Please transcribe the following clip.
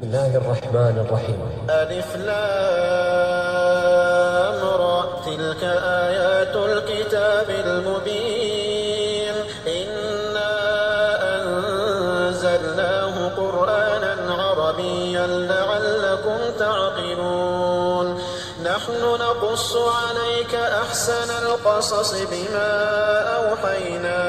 بسم الله الرحمن الرحيم. ألف لام را تلك آيات الكتاب المبين. إنا أنزلناه قرآنا عربيا لعلكم تعقلون. نحن نقص عليك أحسن القصص بما أوحينا